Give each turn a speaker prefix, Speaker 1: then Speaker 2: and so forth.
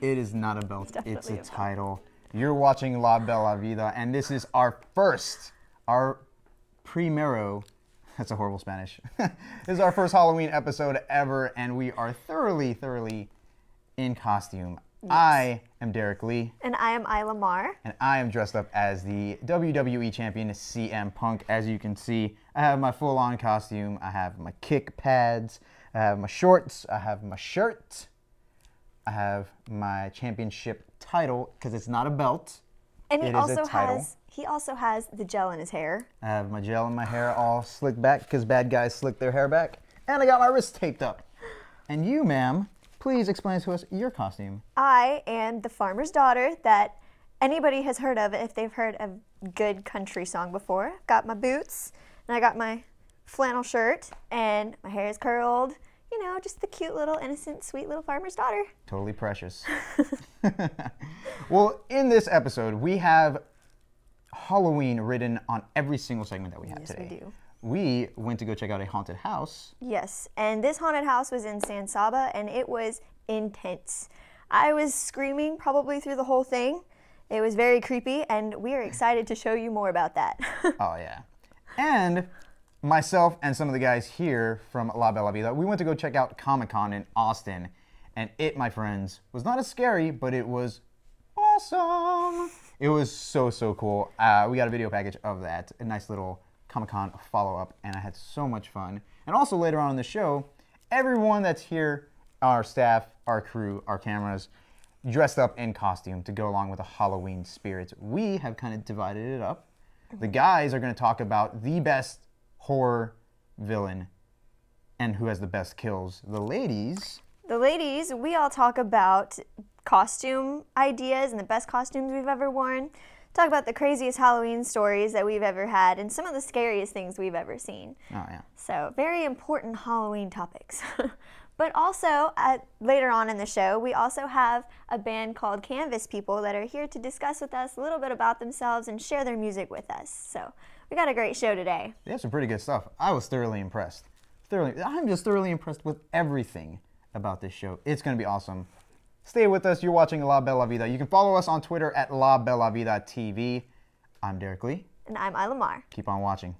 Speaker 1: It is not a belt. It's,
Speaker 2: definitely
Speaker 1: a
Speaker 2: a belt.
Speaker 1: title. You're watching La Bella Vida, and this is our first, our primero. That's a horrible Spanish. this is our first Halloween episode ever, and we are thoroughly, thoroughly in costume. I am Derek Lee,
Speaker 2: And I am Isla Mar.
Speaker 1: and I am dressed up as the WWE champion CM Punk. As you can see, I have my full on costume. I have my kick pads, I have my shorts, I have my shirt, I have my championship title because it's not a belt.
Speaker 2: And he
Speaker 1: It is a
Speaker 2: also has he also has the gel in his hair.
Speaker 1: I have my gel in my hair all slicked back because bad guys slick their hair back. And I got my wrist taped up. And you, ma'am, please explain to us your costume.
Speaker 2: I am the farmer's daughter that anybody has heard of if they've heard a good country song before. Got my boots and I got my flannel shirt and my hair is curled. You know, just the cute little innocent, sweet little farmer's daughter.
Speaker 1: Totally precious. well, in this episode, we have Halloween written on every single segment that we have
Speaker 2: Yes, we
Speaker 1: today.
Speaker 2: do.
Speaker 1: We went to go check out a haunted house.
Speaker 2: Yes, and this haunted house was in San Saba and it was intense. I was screaming probably through the whole thing. It was very creepy, and we are excited to show you more about that.
Speaker 1: Oh, yeah. And myself and some of the guys here from La Bella Vida, we went to go check out Comic Con in Austin. And it, my friends, was not as scary, but it was awesome. It was so, so cool. Uh, we got a video package of that, a nice little Comic Con follow up, and I had so much fun. And also later on in the show, everyone that's here, our staff, our crew, our cameras, dressed up in costume to go along with the Halloween spirit. We have kind of divided it up. The guys are going to talk about the best horror villain and who has the best kills. The ladies,
Speaker 2: the ladies, we all talk about costume ideas and the best costumes we've ever worn. Talk about the craziest Halloween stories that we've ever had and some of the scariest things we've ever seen.
Speaker 1: oh yeah,
Speaker 2: So, very important Halloween topics. but also, at, later on in the show, we also have a band called Canvas People that are here to discuss with us a little bit about themselves and share their music with us. So, we got a great show today.
Speaker 1: they have some pretty good stuff. I was thoroughly impressed. Thoroughly, I'm just thoroughly impressed with everything about this show. It's going to be awesome. Stay with us. You're watching La Bella Vida. You can follow us on Twitter at La Bella Vida TV. I'm Derek Lee.
Speaker 2: And I'm Isla Mar.
Speaker 1: Keep on watching.